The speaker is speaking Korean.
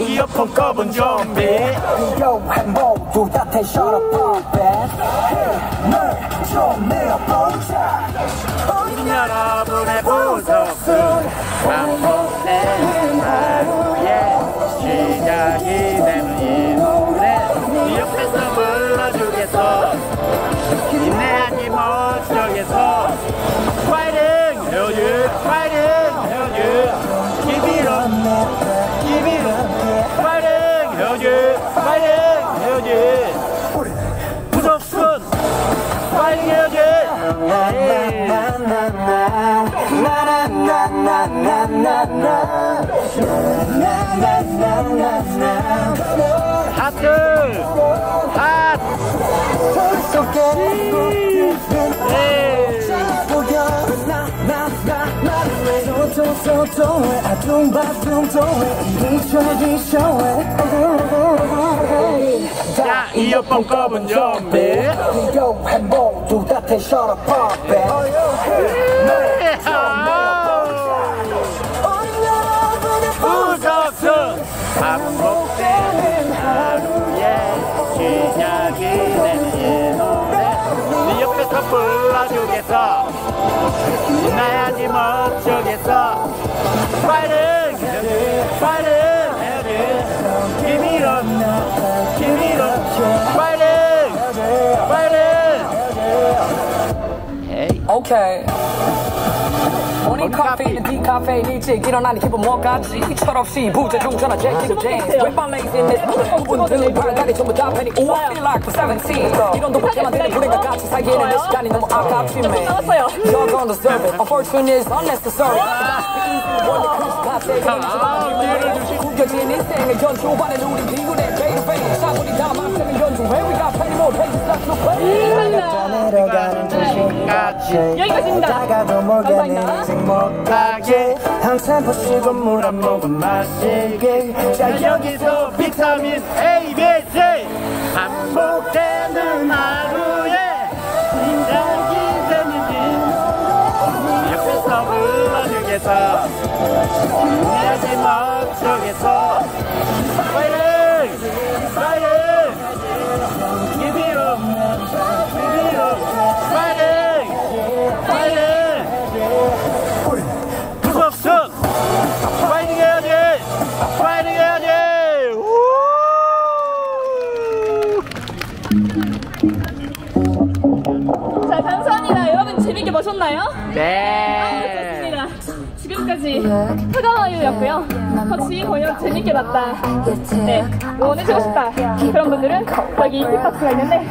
이어폰 꺼본 좀비 필요한 모두 다 텐션 업 널좀 내어보자 여러분의 보석은 반복되는 하루의 시작이 되는 이 노래 네 옆에서 불러주겠어 헤어질 파이팅 헤어질. 무섭군 파이팅 헤어질. 하트 핫 야 이어폰 꺼본 좀비 필요한 모두 다 텐션 업 무섭군 반복되는 하루의 시작이 되는 이 노래. 네 옆에서 불러주겠어. 나야지 멋져겠어 파이팅 파이팅 기미로 기미로 파이팅 파이팅 오케이 모닝 카페인 디카페인이지 일어나는 기분 뭐가지? 철없이 부재중 전화 제키는 제임스 왼발 레이즈인데 부분들 발가리 전부 다 패니 오 I feel like for 17 이런 도박에만 되는 불행과 같이 살기에는 내 시간이 너무 아깝지 man You're gonna deserve it Unfortunate is unnecessary play 내려가는 조심같이 여기까지입니다. 감사합니다. 항상 보시고 물한 모금 마시게 자 여기서 비타민 A, B, C 불러주겠어 해야지 멋져겠어 파이팅 파이팅 기비로 기비로 파이팅 파이팅 무섭sun 파이팅 해야지 파이팅 해야지 우! 자, 감사합니다. 여러분 재밌게 보셨나요? 네. 지금까지 타가와유였고요. 같이 공연 재밌게 봤다. 네, 응원해주고 싶다. 그런 분들은 여기 힙박스가 있는데